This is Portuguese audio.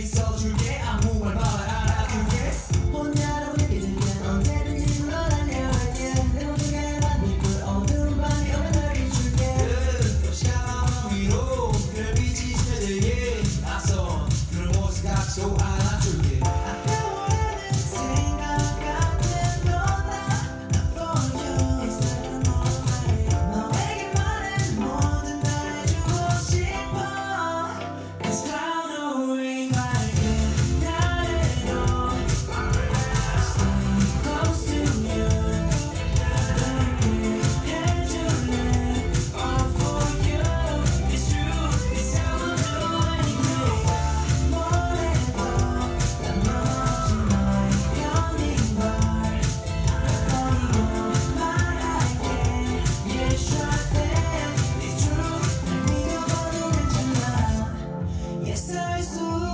face all true Essas